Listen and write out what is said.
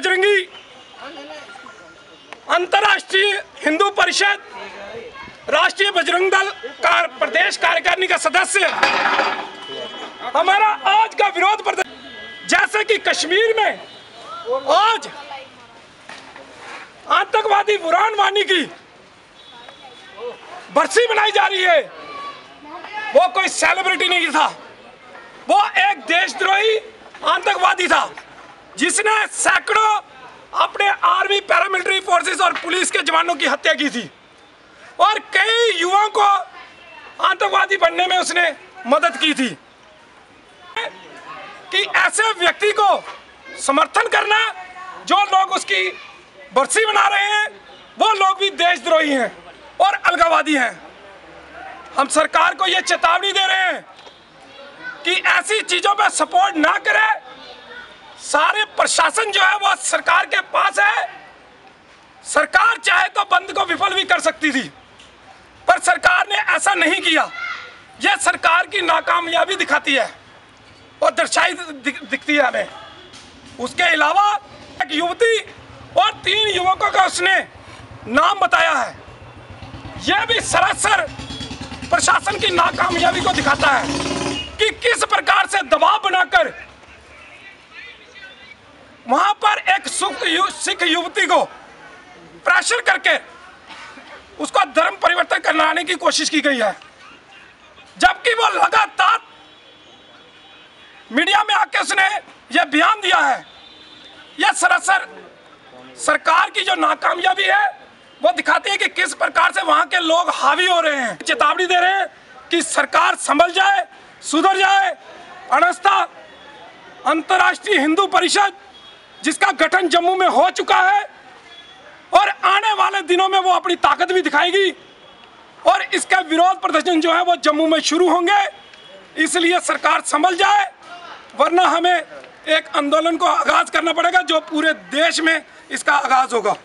बजरंगी। अंतर्राष्ट्रीय हिंदू परिषद, राष्ट्रीय बजरंग दल का प्रदेश कार्यकारिणी का सदस्य। हमारा आज का विरोध प्रदर्शन, जैसे कि कश्मीर में आज आतंकवादी बुरान वानी की बरसी बनाई जा रही है। वो कोई सेलिब्रिटी नहीं था। वो एक देशद्रोही आतंकवादी था। जिसने सैकड़ों अपने आर्मी पैरामिलिट्री फोर्सेस और पुलिस के जवानों की हत्या की थी। और कई युवाओं को आतंकवादी बनने में उसने मदद की थी। कि ऐसे व्यक्ति को समर्थन करना, जो लोग उसकी बरसी बना रहे हैं, वो लोग भी देशद्रोही हैं और अलगावादी हैं। हम सरकार को ये चेतावनी दे रहे हैं कि ऐसी चीज़ों पर सपोर्ट ना करे सारे प्रशासन जो है वो सरकार के पास है। सरकार चाहे तो बंद को विफल भी कर सकती थी पर सरकार ने ऐसा नहीं किया। यह सरकार की नाकामयाबी दिखाती है और दर्शाई दिख, दिखती है हमें। उसके अलावा एक युवती और तीन युवकों का उसने नाम बताया है। यह भी सरासर प्रशासन की नाकामयाबी को दिखाता है कि किस प्रकार से दबाव वहाँ पर एक यु, सिख युवती को प्रेशर करके उसका धर्म परिवर्तन कराने की कोशिश की गई है। जबकि वो लगातार मीडिया में आके उसने यह बयान दिया है यह सरासर सरकार की जो नाकामयाबी है वो दिखाती है कि किस प्रकार से वहाँ के लोग हावी हो रहे हैं। चेतावनी दे रहे हैं कि सरकार संभल जाए सुधर जाए। अनस्था अंतर्राष्ट्रीय हिंदू परिषद जिसका गठन जम्मू में हो चुका है, और आने वाले दिनों में वो अपनी ताकत भी दिखाएगी, और इसका विरोध प्रदर्शन जो है वो जम्मू में शुरू होंगे। इसलिए सरकार संभल जाए, वरना हमें एक आंदोलन को आगाज़ करना पड़ेगा जो पूरे देश में इसका आगाज़ होगा।